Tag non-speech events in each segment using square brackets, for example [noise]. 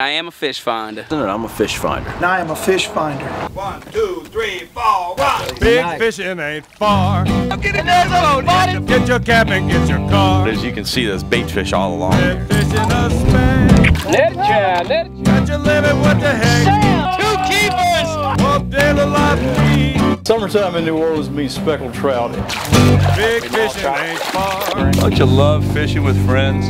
I am a fish finder. I'm a fish finder. And I am a fish finder. One, two, three, four, one. Big fishing ain't far. Get in there, buddy. Get your cap and get your car. As you can see, there's bait fish all along. Big fish in a span. Let it try, let it Got you living what the heck. Two keepers! Hope daily life free. Summertime in New Orleans means speckled trout. Big fishing ain't far. Don't you love fishing with friends?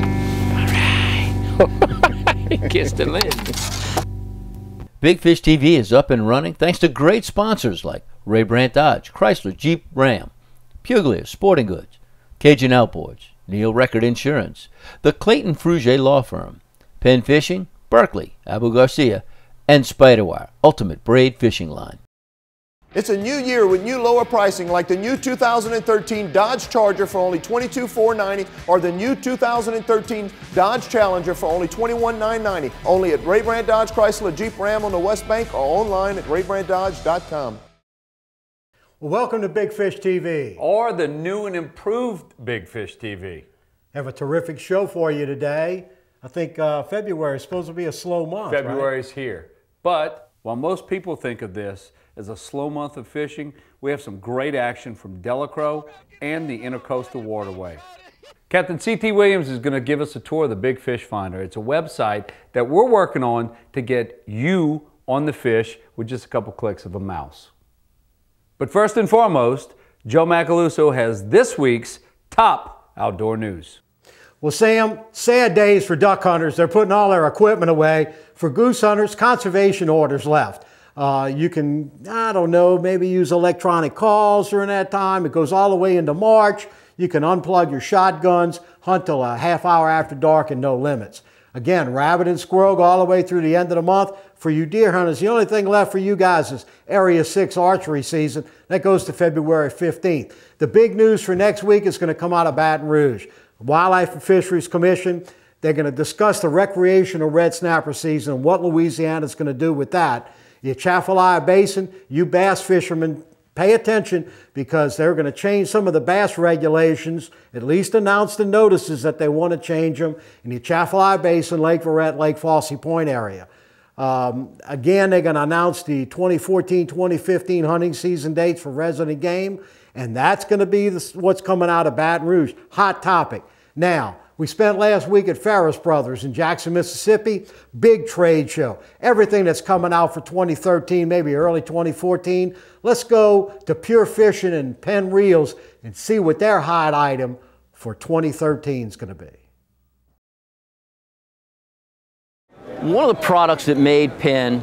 [laughs] [laughs] Big Fish TV is up and running thanks to great sponsors like Ray Brandt Dodge, Chrysler, Jeep, Ram, Puglia, Sporting Goods, Cajun Outboards, Neil Record Insurance, the Clayton Frugier Law Firm, Penn Fishing, Berkley, Abu Garcia, and Spiderwire, Ultimate Braid Fishing Line. It's a new year with new lower pricing like the new 2013 Dodge Charger for only $22,490 or the new 2013 Dodge Challenger for only $21,990. Only at Ray Brandt Dodge Chrysler Jeep Ram on the West Bank or online at raybrandtdodge.com. Well, welcome to Big Fish TV. or the new and improved Big Fish TV. Have a terrific show for you today. I think uh, February is supposed to be a slow month. right? February's here. But while most people think of this as a slow month of fishing, we have some great action from Delacroix and the Intercoastal Waterway. Captain C.T. Williams is going to give us a tour of the Big Fish Finder. It's a website that we're working on to get you on the fish with just a couple clicks of a mouse. But first and foremost, Joe Macaluso has this week's top outdoor news. Well, Sam, sad days for duck hunters. They're putting all their equipment away. For goose hunters, conservation orders left. Uh, you can, I don't know, maybe use electronic calls during that time. It goes all the way into March. You can unplug your shotguns, hunt till a half hour after dark and no limits. Again, rabbit and squirrel go all the way through the end of the month. For you deer hunters, the only thing left for you guys is Area 6 archery season. That goes to February 15th. The big news for next week is going to come out of Baton Rouge. Wildlife and Fisheries Commission, they're going to discuss the recreational red snapper season and what Louisiana is going to do with that. The Atchafalaya Basin, you bass fishermen, pay attention because they're going to change some of the bass regulations, at least announce the notices that they want to change them in the Atchafalaya Basin, Lake Verret, Lake Fausse Pointe area. Um, again, they're going to announce the 2014-2015 hunting season dates for resident game, and that's going to be the, what's coming out of Baton Rouge. Hot topic. Now, we spent last week at Ferris Brothers in Jackson, Mississippi. Big trade show. Everything that's coming out for 2013, maybe early 2014. Let's go to Pure Fishing and Penn Reels and see what their hot item for 2013 is going to be. One of the products that made Penn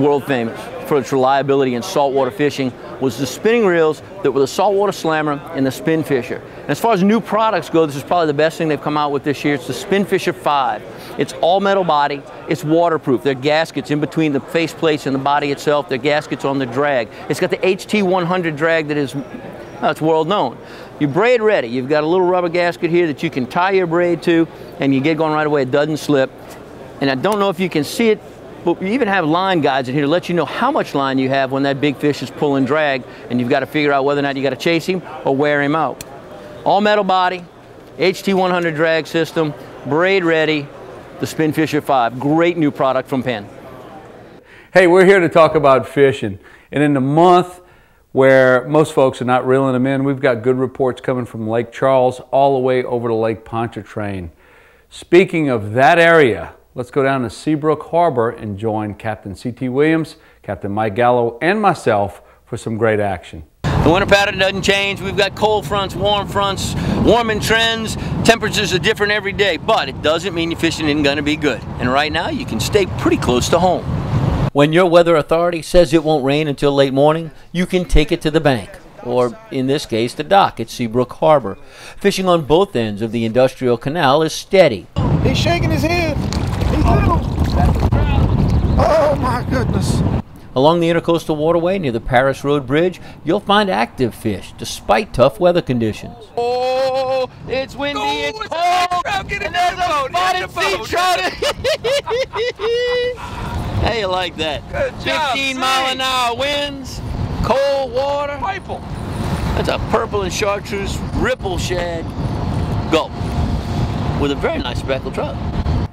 world famous for its reliability in saltwater fishing was the spinning reels that were the saltwater slammer and the spin fisher. And as far as new products go, this is probably the best thing they've come out with this year. It's the Spin Fisher 5. It's all metal body. It's waterproof. There are gaskets in between the face plates and the body itself. There are gaskets on the drag. It's got the HT100 drag that is that's it's world known. You braid ready. You've got a little rubber gasket here that you can tie your braid to, and you get going right away. It doesn't slip. And I don't know if you can see it, but we even have line guides in here to let you know how much line you have when that big fish is pulling drag, and you've got to figure out whether or not you got to chase him or wear him out. All metal body, HT100 drag system, braid ready, the Spin Fisher 5. Great new product from Penn. Hey, we're here to talk about fishing. And in the month where most folks are not reeling them in, we've got good reports coming from Lake Charles all the way over to Lake Pontchartrain. Speaking of that area, let's go down to Seabrook Harbor and join Captain C.T. Williams, Captain Mike Gallo, and myself for some great action. The winter pattern doesn't change. We've got cold fronts, warm fronts, warming trends. Temperatures are different every day, but it doesn't mean your fishing isn't going to be good. And right now, you can stay pretty close to home. When your weather authority says it won't rain until late morning, you can take it to the bank, or in this case, the dock at Seabrook Harbor. Fishing on both ends of the industrial canal is steady. He's shaking his head. He's little. Oh my goodness. Along the Intercoastal Waterway near the Paris Road Bridge, you'll find active fish despite tough weather conditions. Oh, it's windy, oh, it's cold, and there's a spotted sea trout. [laughs] Hey, you like that? Good job, 15 mile an hour winds, cold water. Rifle. That's a purple and chartreuse ripple shad gulp with a very nice speckled trout.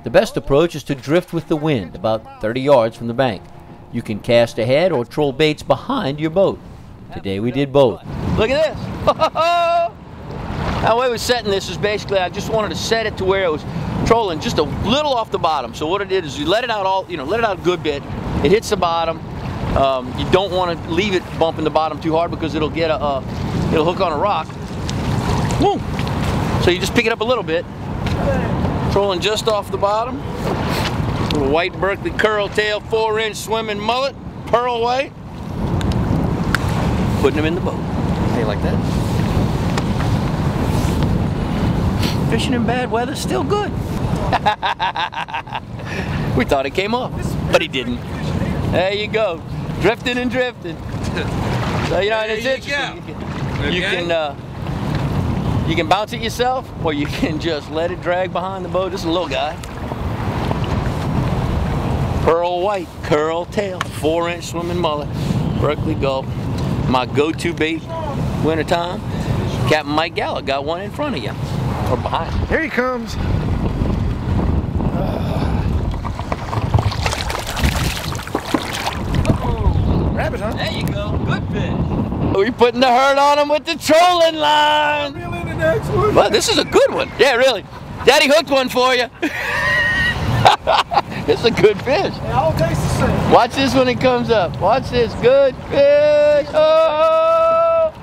The best approach is to drift with the wind about 30 yards from the bank. You can cast ahead or troll baits behind your boat. Today we did both. Look at this. [laughs] now, the way we're setting this is basically I just wanted to set it to where it was trolling just a little off the bottom. So what I did is you let it out all, you know, let it out a good bit. It hits the bottom. Um, you don't want to leave it bumping the bottom too hard because it'll get a, uh, it'll hook on a rock. Woo! So you just pick it up a little bit, trolling just off the bottom. Little white Berkley curl tail, four inch swimming mullet, pearl white. Putting them in the boat. How you like that? Fishing in bad weather still good. [laughs] we thought it came off, but he didn't. There you go, drifting and drifting. [laughs] so you know, and it's interesting. You can, you can uh, you can bounce it yourself, or you can [laughs] just let it drag behind the boat. This is a little guy. Pearl white, curl tail, four inch swimming mullet, Berkley Gulp. My go-to bait wintertime. Captain Mike Gallo got one in front of you, or behind. Here he comes. Rabbit, huh? There you go, good fish. We putting the hurt on him with the trolling line. Really the next one. Well, this is a good one. Yeah, really. Daddy hooked one for you. [laughs] it's a good fish. They all taste the same. Watch this when it comes up. Watch this. Good fish. Oh!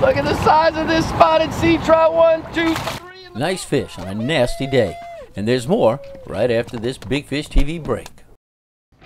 Look at the size of this spotted sea trout. One, two, three. Nice fish on a nasty day. And there's more right after this Big Fish TV break.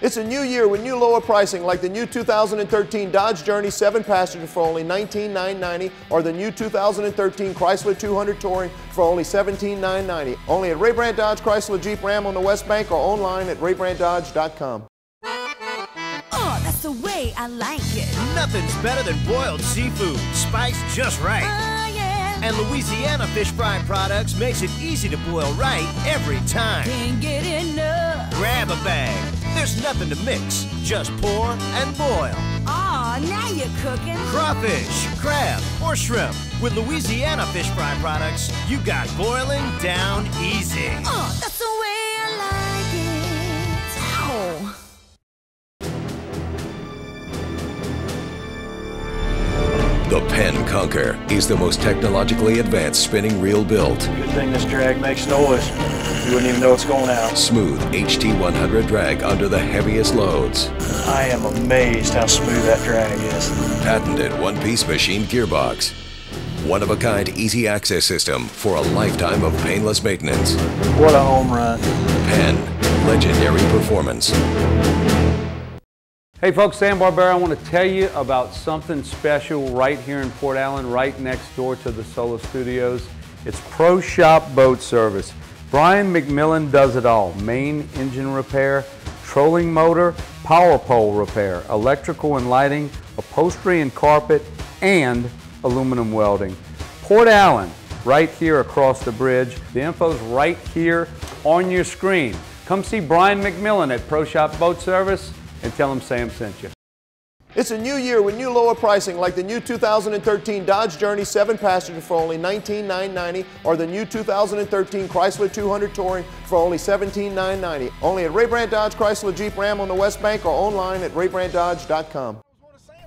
It's a new year with new lower pricing like the new 2013 Dodge Journey 7 passenger for only 19,990 or the new 2013 Chrysler 200 Touring for only 17,990. Only at Ray Brandt Dodge Chrysler Jeep Ram on the West Bank or online at raybrandtdodge.com. Oh, that's the way I like it. Nothing's better than boiled seafood, spiced just right. Oh, yeah. And Louisiana Fish Fry Products makes it easy to boil right every time. Can't get enough. Grab a bag. There's nothing to mix. Just pour and boil. Oh, now you're cooking. Crawfish, crab, or shrimp. With Louisiana Fish Fry Products, you got boiling down easy. Oh, that's the way The Penn Conquer is the most technologically advanced spinning reel built. Good thing this drag makes noise. You wouldn't even know it's going out. Smooth HT100 drag under the heaviest loads. I am amazed how smooth that drag is. Patented one-piece machine gearbox. One of a kind easy access system for a lifetime of painless maintenance. What a home run. Penn, legendary performance. Hey folks, Sam Barbera. I want to tell you about something special right here in Port Allen, right next door to the Solo Studios. It's Pro Shop Boat Service. Brian McMillan does it all. Main engine repair, trolling motor, power pole repair, electrical and lighting, upholstery and carpet, and aluminum welding. Port Allen, right here across the bridge. The info's right here on your screen. Come see Brian McMillan at Pro Shop Boat Service and tell them Sam sent you. It's a new year with new lower pricing like the new 2013 Dodge Journey 7 passenger for only 19,990 or the new 2013 Chrysler 200 Touring for only 17,990. Only at Ray Brandt Dodge Chrysler Jeep Ram on the West Bank or online at raybrandtdodge.com.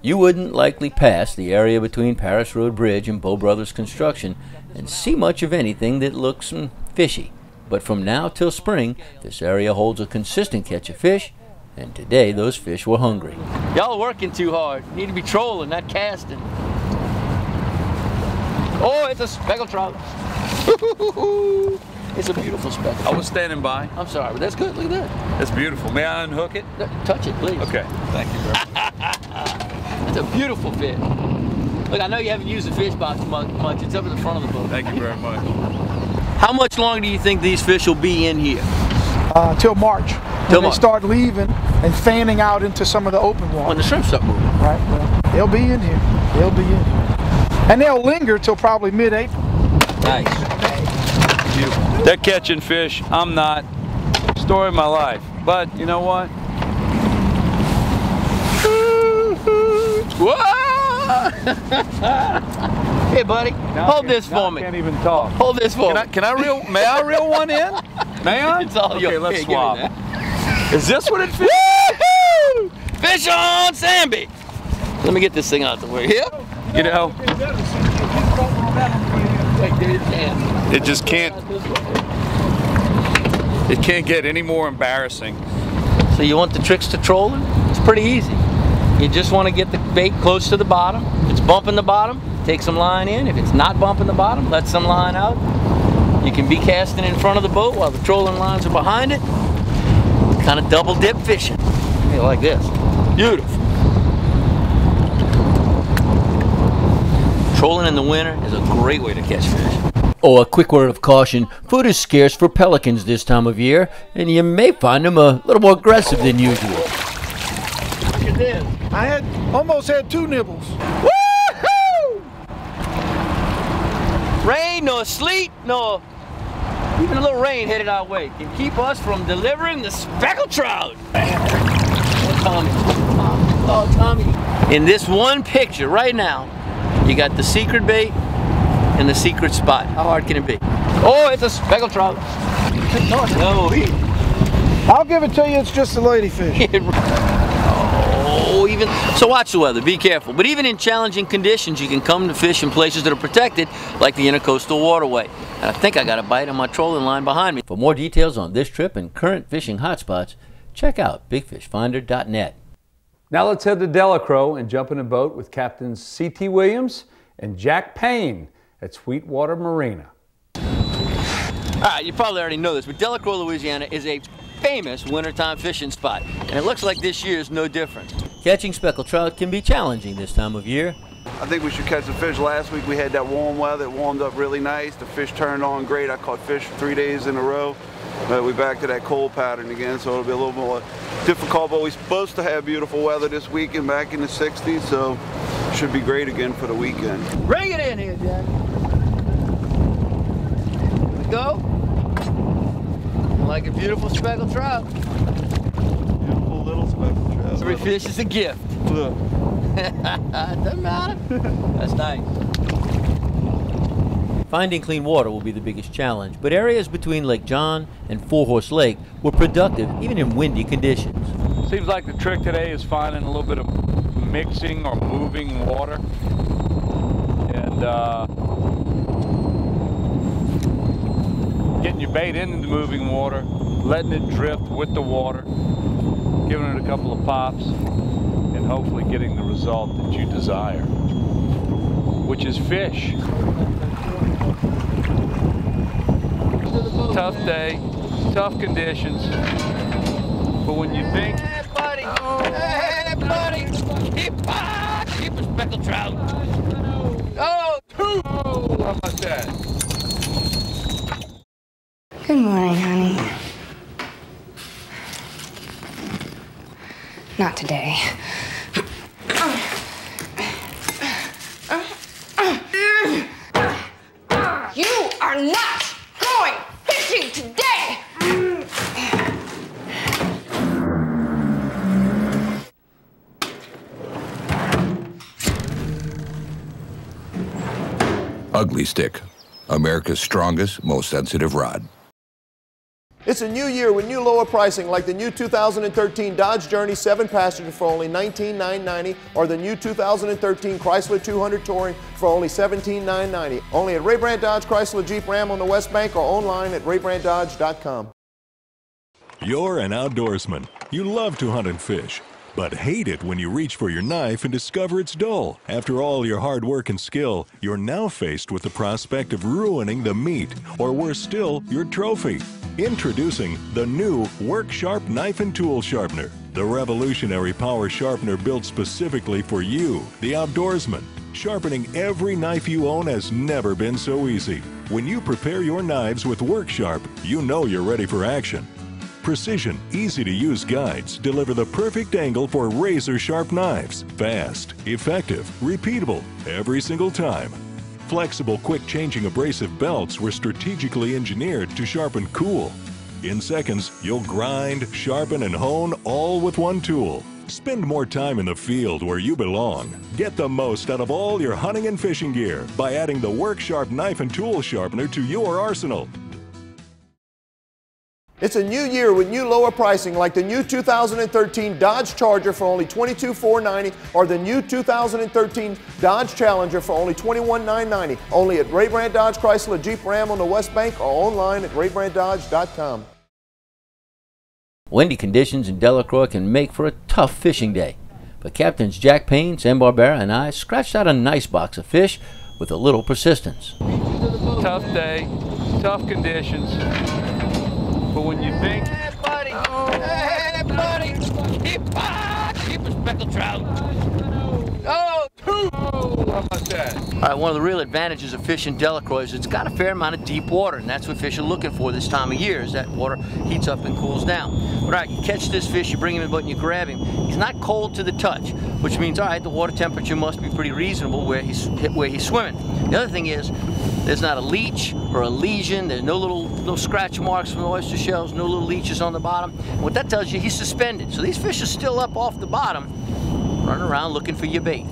You wouldn't likely pass the area between Paris Road Bridge and Boh Brothers Construction and see much of anything that looks mm, fishy. But from now till spring, this area holds a consistent catch of fish, and today those fish were hungry. Y'all working too hard. You need to be trolling, not casting. Oh, it's a speckled trout. [laughs] it's a beautiful speckled. I was standing by. I'm sorry, but that's good. Look at that. That's beautiful. May I unhook it? Touch it, please. Okay. Thank you. Bro. [laughs] that's a beautiful fish. Look, I know you haven't used the fish box much. much. It's up in the front of the boat. Thank you very much. How much longer do you think these fish will be in here? Uh, till March. Till when March. they start leaving and fanning out into some of the open water. When the shrimp start moving. Right. Well, they'll be in here. They'll be in here. And they'll linger till probably mid-April. Nice. They're catching fish. I'm not. Story of my life. But you know what? [laughs] hey, buddy, hold this for me. I can't even talk. Hold this for Can I, me. can I reel? May I reel one in? [laughs] Man? It's all okay, yours. let's Here, swap. Is this what it feels? Woo-hoo! Fish on Samby. Let me get this thing out the way. Here. You know, Wait, there you can. it just can't. It can't get any more embarrassing. So you want the tricks to trolling? It's pretty easy. You just want to get the bait close to the bottom. If it's bumping the bottom, take some line in. If it's not bumping the bottom, let some line out. You can be casting in front of the boat while the trolling lines are behind it. Kind of double dip fishing. Hey, like this. Beautiful. Trolling in the winter is a great way to catch fish. Oh, a quick word of caution. Food is scarce for pelicans this time of year, and you may find them a little more aggressive than usual. Look at this. I had almost had two nibbles. Woohoo! Rain, nor sleet, nor even a little rain headed our way can keep us from delivering the speckled trout. Oh, Tommy. Oh, Tommy. In this one picture right now, you got the secret bait and the secret spot. How hard can it be? Oh, it's a speckled trout. No, he, I'll give it to you. It's just a ladyfish. [laughs] Oh, even so. Watch the weather. Be careful. But even in challenging conditions, you can come to fish in places that are protected, like the Intercoastal Waterway. And I think I got a bite on my trolling line behind me. For more details on this trip and current fishing hotspots, check out bigfishfinder.net. Now let's head to Delacroix and jump in a boat with Captains C.T. Williams and Jack Payne at Sweetwater Marina. All right, you probably already know this, but Delacroix, Louisiana is a famous wintertime fishing spot, and it looks like this year is no different. Catching speckled trout can be challenging this time of year. I think we should catch some fish. Last week we had that warm weather. It warmed up really nice. The fish turned on great. I caught fish three days in a row. But we're back to that cold pattern again, so it'll be a little more difficult. But we're supposed to have beautiful weather this weekend back in the 60s, so should be great again for the weekend. Bring it in here, Jack. Here we go. Like a beautiful speckled trout. Beautiful little speckled trout. Three fish is a gift. Look. [laughs] Doesn't matter. That's nice. Finding clean water will be the biggest challenge, but areas between Lake John and Four Horse Lake were productive even in windy conditions. Seems like the trick today is finding a little bit of mixing or moving water. And uh, getting your bait into the moving water, letting it drift with the water, giving it a couple of pops, and hopefully getting the result that you desire, which is fish. Tough day, tough conditions, but when you think Hey, buddy. Hey, buddy. Keep, ah, keep a speckled trout. Oh, two. Oh, how about that? Good morning, honey. Not today. You are not going fishing today! Ugly Stick, America's strongest, most sensitive rod. It's a new year with new lower pricing like the new 2013 Dodge Journey 7 passenger for only 19,990 or the new 2013 Chrysler 200 Touring for only 17,990. Only at Ray Brandt Dodge Chrysler Jeep Ram on the West Bank or online at raybrandtdodge.com. You're an outdoorsman. You love to hunt and fish, but hate it when you reach for your knife and discover it's dull. After all your hard work and skill, you're now faced with the prospect of ruining the meat, or worse still, your trophy. Introducing the new Work Sharp Knife and Tool Sharpener, the revolutionary power sharpener built specifically for you, the outdoorsman. Sharpening every knife you own has never been so easy. When you prepare your knives with Work Sharp, you know you're ready for action. Precision, easy to use guides deliver the perfect angle for razor sharp knives. Fast, effective, repeatable, every single time. Flexible, quick changing abrasive belts were strategically engineered to sharpen cool. In seconds, you'll grind, sharpen, and hone all with one tool. Spend more time in the field where you belong. Get the most out of all your hunting and fishing gear by adding the Work Sharp knife and tool sharpener to your arsenal. It's a new year with new lower pricing like the new 2013 Dodge Charger for only $22,490 or the new 2013 Dodge Challenger for only $21,990. Only at Ray Brandt Dodge Chrysler Jeep Ram on the West Bank or online at raybrandtdodge.com. Windy conditions in Delacroix can make for a tough fishing day. But Captains Jack Payne, Sam Barbera, and I scratched out a nice box of fish with a little persistence. Tough day, tough conditions. But when you think, Hey, buddy. Hey, buddy. Keep, ah, keep a speckled trout. Oh, two. how about that? All right, one of the real advantages of fishing Delacroix is it's got a fair amount of deep water, and that's what fish are looking for this time of year, is that water heats up and cools down. All right, you catch this fish, you bring him in, but you grab him. He's not cold to the touch, which means, all right, the water temperature must be pretty reasonable where he's, where he's swimming. The other thing is, there's not a leech or a lesion, there's no little no scratch marks from the oyster shells, no little leeches on the bottom. And what that tells you, he's suspended. So these fish are still up off the bottom, running around looking for your bait.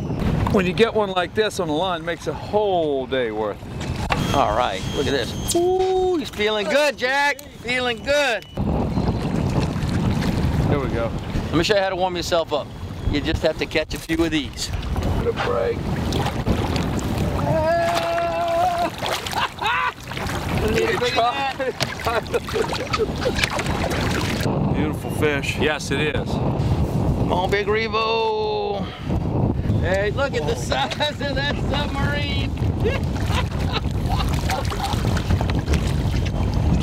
When you get one like this on the line, it makes a whole day worth it. All right, look at this. Ooh, he's feeling good, Jack. Feeling good. Here we go. Let me show you how to warm yourself up. You just have to catch a few of these. A break. [laughs] [laughs] Beautiful fish. Yes, it is. Come on, Big Revo. Hey, look at the size of that submarine.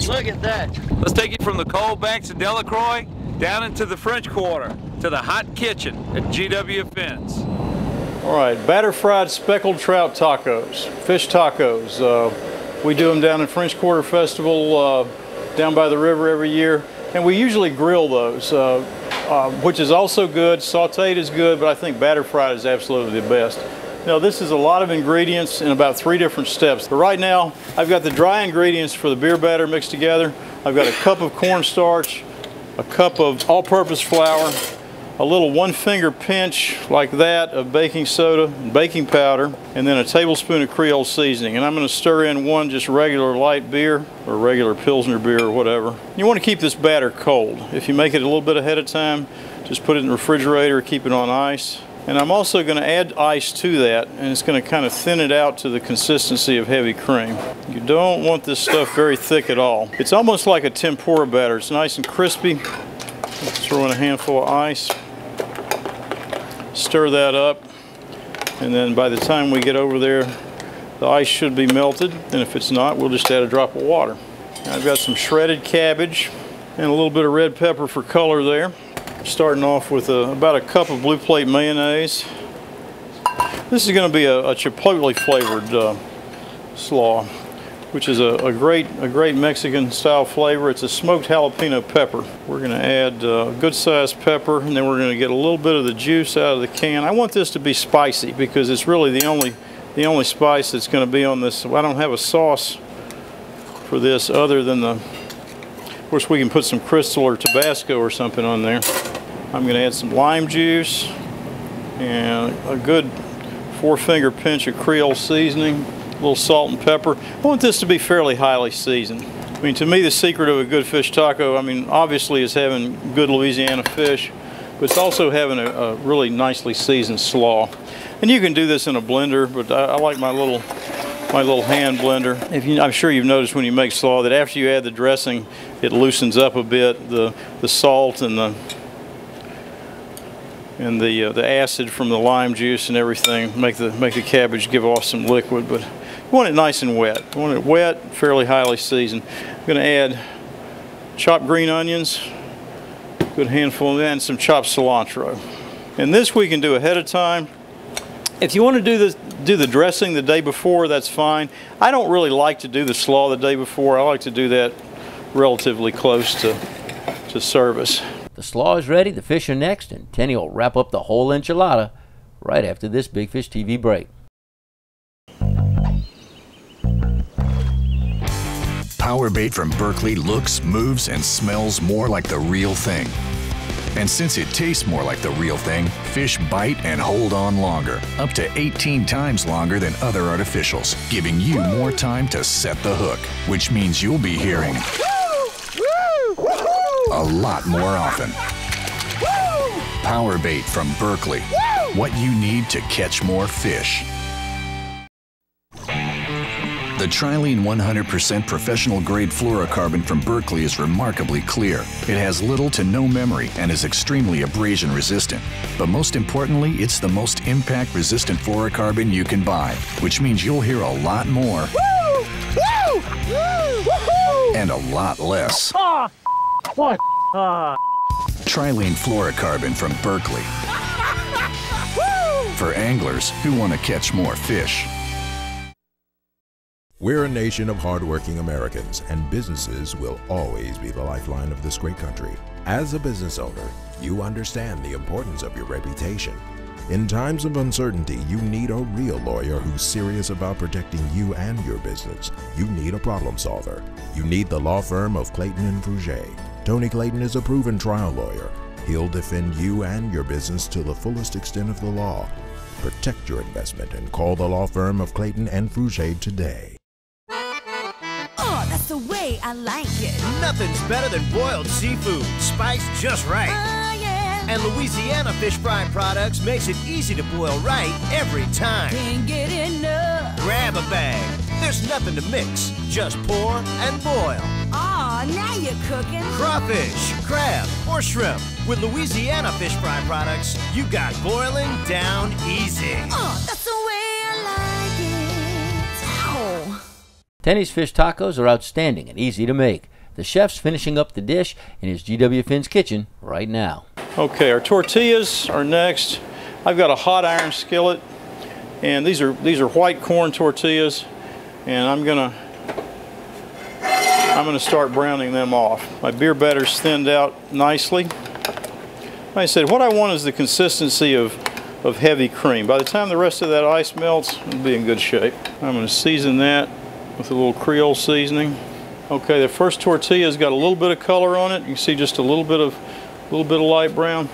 look at that. Let's take it from the cold banks of Delacroix down into the French Quarter to the hot kitchen at GW Fins. All right, batter fried speckled trout tacos, fish tacos. Uh, we do them down in French Quarter Festival uh, down by the river every year, and we usually grill those, uh, uh, which is also good. Sauteed is good, but I think batter fried is absolutely the best. Now this is a lot of ingredients in about three different steps. But right now, I've got the dry ingredients for the beer batter mixed together. I've got a cup of cornstarch, a cup of all-purpose flour, a little one finger pinch like that of baking soda, and baking powder, and then a tablespoon of Creole seasoning. And I'm going to stir in one just regular light beer or regular Pilsner beer or whatever. You want to keep this batter cold. If you make it a little bit ahead of time, just put it in the refrigerator, keep it on ice. And I'm also going to add ice to that, and it's going to kind of thin it out to the consistency of heavy cream. You don't want this stuff very thick at all. It's almost like a tempura batter. It's nice and crispy. Throw in a handful of ice stir that up and then by the time we get over there the ice should be melted and if it's not we'll just add a drop of water. I've got some shredded cabbage and a little bit of red pepper for color there. Starting off with a, about a cup of blue plate mayonnaise. This is going to be a, a chipotle flavored uh, slaw which is a, a, great a great Mexican style flavor. It's a smoked jalapeno pepper. We're going to add uh, good sized pepper and then we're going to get a little bit of the juice out of the can. I want this to be spicy because it's really the only the only spice that's going to be on this. I don't have a sauce for this other than the of course we can put some crystal or Tabasco or something on there. I'm going to add some lime juice and a good four finger pinch of Creole seasoning a little salt and pepper. I want this to be fairly highly seasoned. I mean, to me, the secret of a good fish taco, I mean, obviously is having good Louisiana fish, but it's also having a, a really nicely seasoned slaw. And you can do this in a blender, but I, I like my little my little hand blender. If you, I'm sure you've noticed when you make slaw that after you add the dressing, it loosens up a bit. The the salt and the and the uh, the acid from the lime juice and everything make the make the cabbage give off some liquid, but you want it nice and wet. You want it wet, fairly highly seasoned. I'm going to add chopped green onions, good handful and some chopped cilantro. And this we can do ahead of time. If you want to do the do the dressing the day before, that's fine. I don't really like to do the slaw the day before. I like to do that relatively close to, to service. The slaw is ready, the fish are next, and Tenney will wrap up the whole enchilada right after this Big Fish TV break. Power bait from Berkley looks, moves, and smells more like the real thing. And since it tastes more like the real thing, fish bite and hold on longer, up to 18 times longer than other artificials, giving you more time to set the hook, which means you'll be hearing a lot more often. Power bait from Berkley. What you need to catch more fish. The Trilene 100% professional grade fluorocarbon from Berkley is remarkably clear. It has little to no memory and is extremely abrasion resistant. But most importantly, it's the most impact resistant fluorocarbon you can buy, which means you'll hear a lot more and a lot less. Ah! What? Ah. Trilene fluorocarbon from Berkley. [laughs] For anglers who want to catch more fish. We're a nation of hardworking Americans, and businesses will always be the lifeline of this great country. As a business owner, you understand the importance of your reputation. In times of uncertainty, you need a real lawyer who's serious about protecting you and your business. You need a problem solver. You need the law firm of Clayton and Fouger. Tony Clayton is a proven trial lawyer. He'll defend you and your business to the fullest extent of the law. Protect your investment and call the law firm of Clayton and Fouger today. The way I like it. Nothing's better than boiled seafood, spiced just right. Oh, yeah. And Louisiana Fish Fry Products makes it easy to boil right every time. Can't get enough. Grab a bag. There's nothing to mix. Just pour and boil. Oh, now you're cooking. Crawfish, crab, or shrimp. With Louisiana Fish Fry Products, you got boiling down easy. Oh, Tenney's fish tacos are outstanding and easy to make. The chef's finishing up the dish in his GW Fins kitchen right now. Okay, our tortillas are next. I've got a hot iron skillet, and these are these are white corn tortillas, and I'm gonna I'm gonna start browning them off. My beer batter's thinned out nicely. Like I said, what I want is the consistency of of heavy cream. By the time the rest of that ice melts, it'll be in good shape. I'm gonna season that with a little Creole seasoning. Okay, the first tortilla's got a little bit of color on it. You can see just a little bit of a little bit of light brown.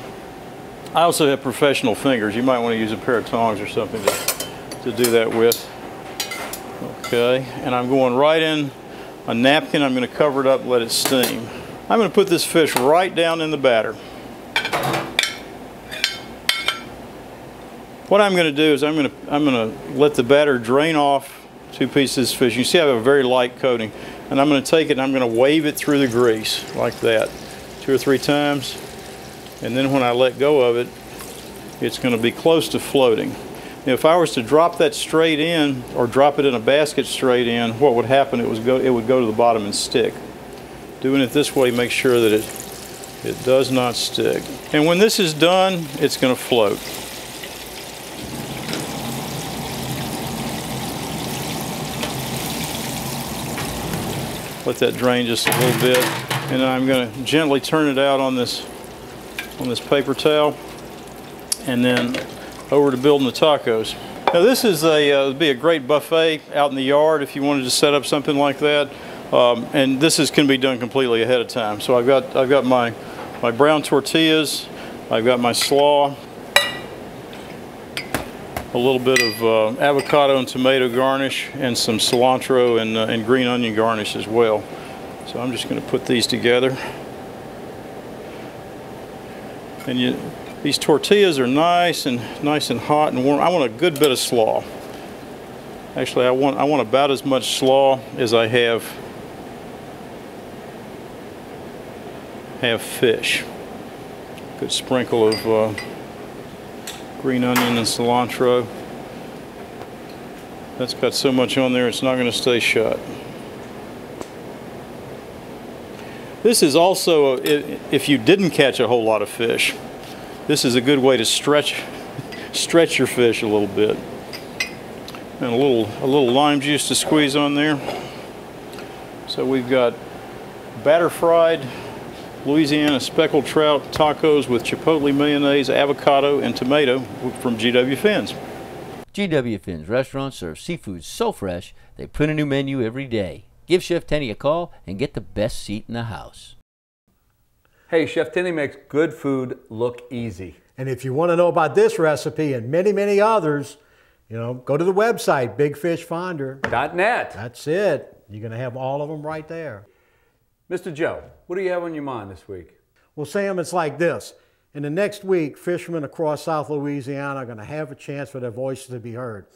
I also have professional fingers. You might want to use a pair of tongs or something to, to do that with. Okay, and I'm going right in a napkin. I'm going to cover it up let it steam. I'm going to put this fish right down in the batter. What I'm going to do is I'm going to I'm going to let the batter drain off two pieces of fish. You see I have a very light coating. And I'm going to take it and I'm going to wave it through the grease like that two or three times. And then when I let go of it, it's going to be close to floating. Now, if I was to drop that straight in or drop it in a basket straight in, what would happen? It, was go, it would go to the bottom and stick. Doing it this way makes sure that it, it does not stick. And when this is done, it's going to float. Let that drain just a little bit. And I'm going to gently turn it out on this on this paper towel and then over to building the tacos. Now this is a uh, be a great buffet out in the yard if you wanted to set up something like that. Um, and this is can be done completely ahead of time. So I've got I've got my my brown tortillas, I've got my slaw, a little bit of uh, avocado and tomato garnish, and some cilantro and, uh, and green onion garnish as well. So I'm just going to put these together. And you, these tortillas are nice and nice and hot and warm. I want a good bit of slaw. Actually, I want I want about as much slaw as I have have fish. Good sprinkle of uh, green onion and cilantro. That's got so much on there, it's not going to stay shut. This is also, if you didn't catch a whole lot of fish, this is a good way to stretch, [laughs] stretch your fish a little bit. And a little, a little lime juice to squeeze on there. So we've got batter fried Louisiana speckled trout tacos with chipotle mayonnaise, avocado, and tomato from GW Fins. GW Fins restaurant serves seafood so fresh, they print a new menu every day. Give Chef Tenney a call and get the best seat in the house. Hey, Chef Tenney makes good food look easy. And if you want to know about this recipe and many, many others, you know, go to the website, bigfishfinder.net. That's it. You're going to have all of them right there. Mr. Joe, what do you have on your mind this week? Well, Sam, it's like this. In the next week, fishermen across South Louisiana are going to have a chance for their voices to be heard.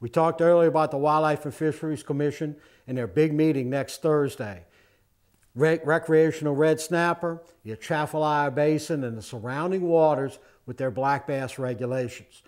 We talked earlier about the Wildlife and Fisheries Commission and their big meeting next Thursday. Re- recreational red snapper, the Atchafalaya Basin, and the surrounding waters with their black bass regulations.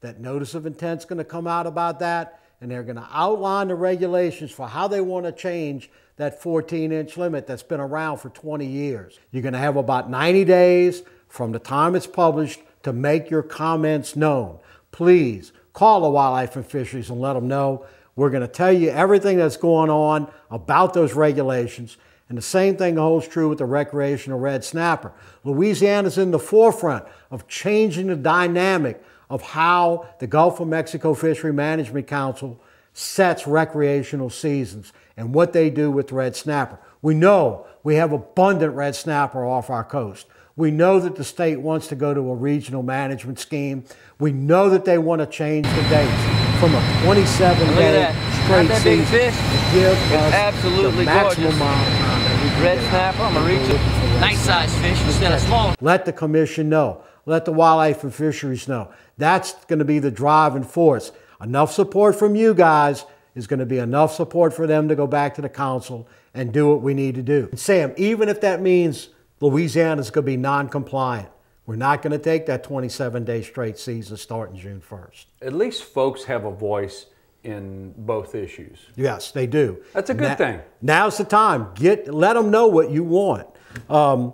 That notice of intent is going to come out about that, and they're going to outline the regulations for how they want to change that 14 inch limit that's been around for 20 years. You're going to have about 90 days from the time it's published to make your comments known. Please call the Wildlife and Fisheries and let them know. We're going to tell you everything that's going on about those regulations. And the same thing holds true with the recreational red snapper. Louisiana's in the forefront of changing the dynamic of how the Gulf of Mexico Fishery Management Council sets recreational seasons and what they do with red snapper. We know we have abundant red snapper off our coast. We know that the state wants to go to a regional management scheme. We know that they want to change the dates from a 27 Look day straight Not season fish. to give It's us absolutely the maximum amount of time that we can Red snapper, I'm gonna reach it. Nice size fish instead of small. Let the commission know. Let the wildlife and fisheries know. That's going to be the driving force. Enough support from you guys is going to be enough support for them to go back to the council and do what we need to do. And Sam, even if that means Louisiana is going to be non-compliant, we're not going to take that 27-day straight season starting June 1st. At least folks have a voice in both issues. Yes, they do. That's a good Na- thing. Now's the time. Get let them know what you want. Um,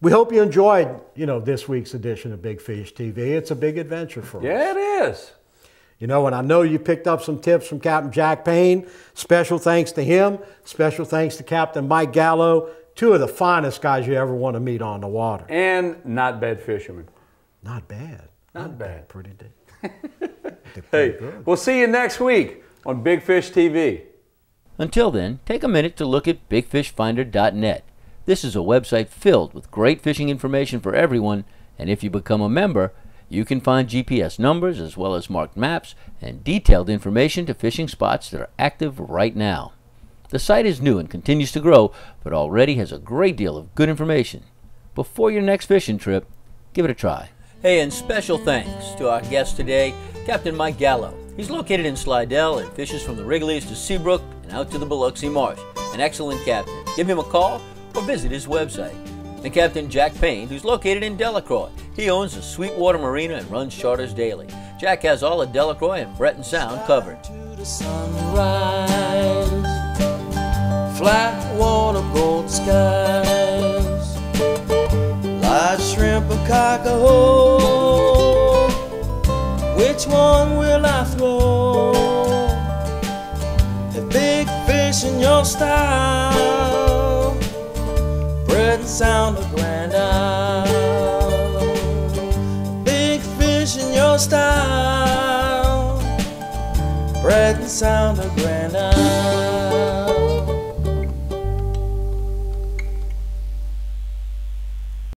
we hope you enjoyed, you know, this week's edition of Big Fish TV. It's a big adventure for us. Yeah, it is. You know, and I know you picked up some tips from Captain Jack Payne. Special thanks to him. Special thanks to Captain Mike Gallo. Two of the finest guys you ever want to meet on the water. And not bad fishermen. Not bad. Not bad. Pretty [laughs] good. Hey, we'll see you next week on Big Fish TV. Until then, take a minute to look at bigfishfinder.net. This is a website filled with great fishing information for everyone, and if you become a member, you can find GPS numbers as well as marked maps and detailed information to fishing spots that are active right now. The site is new and continues to grow, but already has a great deal of good information. Before your next fishing trip, give it a try. Hey, and special thanks to our guest today, Captain Mike Gallo. He's located in Slidell and fishes from the Rigolets to Seabrook and out to the Biloxi Marsh. An excellent captain. Give him a call or visit his website. And Captain Jack Payne, who's located in Delacroix. He owns the Sweetwater Marina and runs charters daily. Jack has all of Delacroix and Breton Sound covered. sunrise, flat water, gold skies, live shrimp or cockahoe. Which one will I throw? The big fish in your style, and sound of Grand Isle. Big fish in your style Breton Sound of Isle.